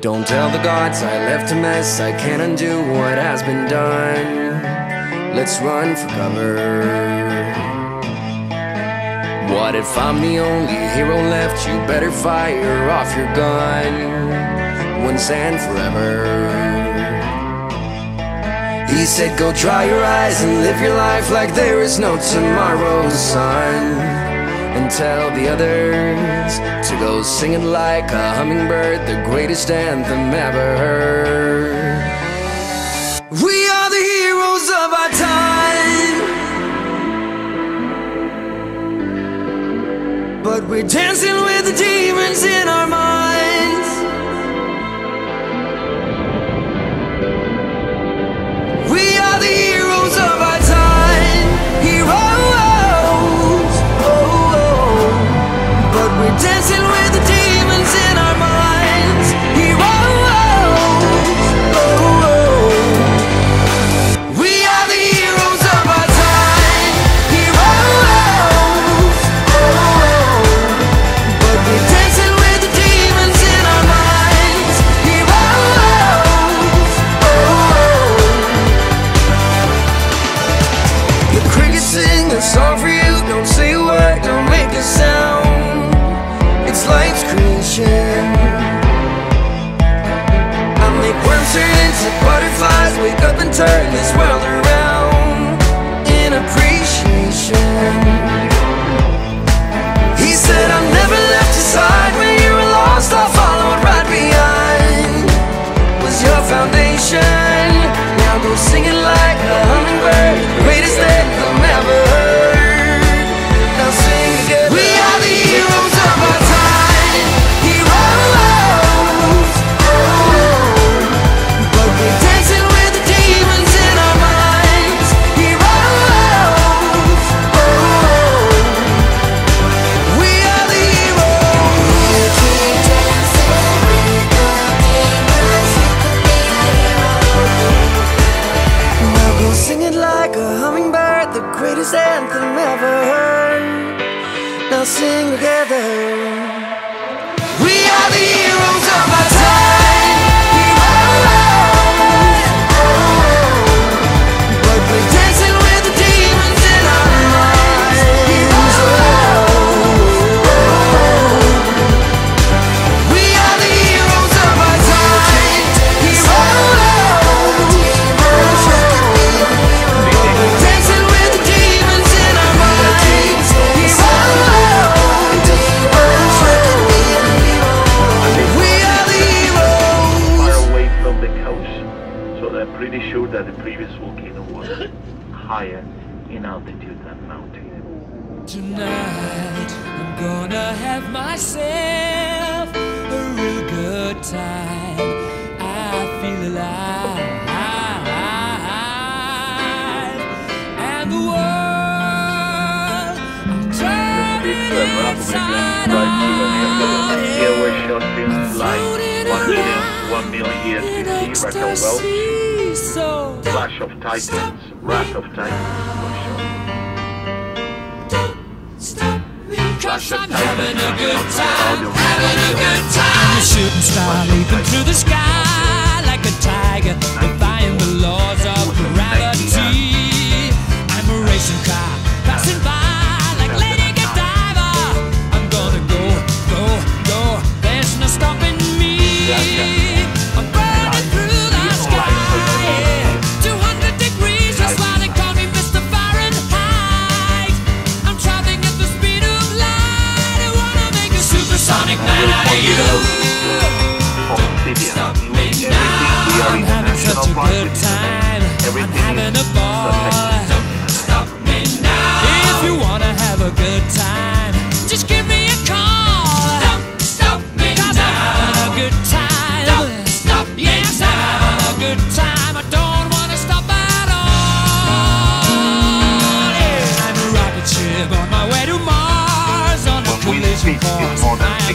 Don't tell the gods I left a mess. I can't undo what has been done. Let's run for cover. What if I'm the only hero left? You better fire off your gun once and forever. He said, Go dry your eyes and live your life like there is no tomorrow, son and tell the others to go singing like a hummingbird, the greatest anthem ever heard. We are the heroes of our time, but we're dancing with the demons in creation. I make worms turn into butterflies. Wake up and turn this world around in appreciation. He said, I never higher in altitude than mountain. Tonight I'm gonna have myself a real good time. I feel alive, and the world I'm turning streets were rapidly inside being to the end of out. Here. Were shot films like 1 million, 1 million years in BC, Raquel Welch, so Clash of Titans, Wrath of Titans was shot. Cause I'm having a good time, having a good time. I'm a shooting star leaping through the sky are I'm having such a good time. I'm having a ball. Stop me now. If you wanna have a good time,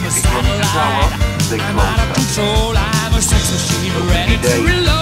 course. more than I am a 60 kilometers per hour, satellite. I'm out of control. I'm a sex machine ready to reload.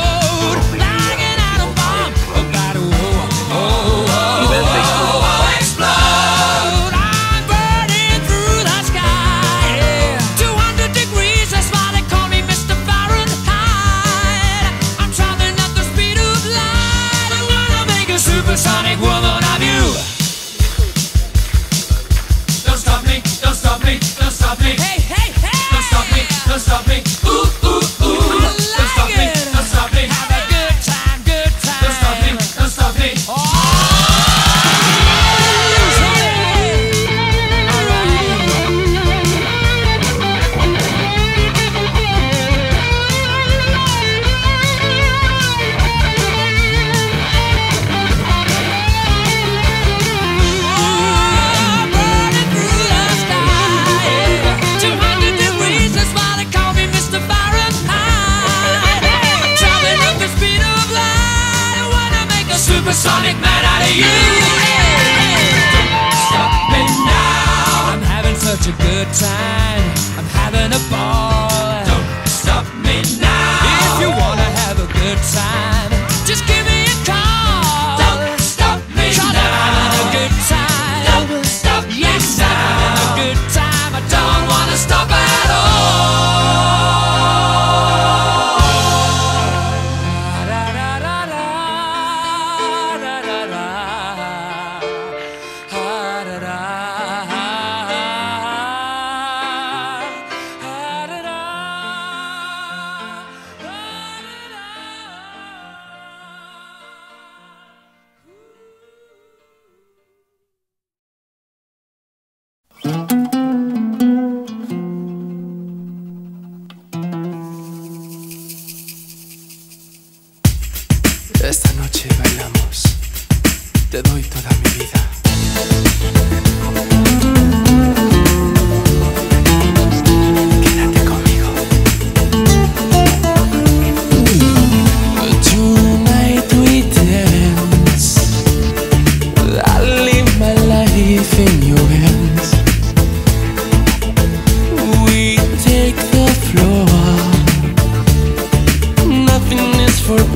I'm having a ball. Don't stop me now. If you wanna have a good time.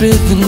Forbidden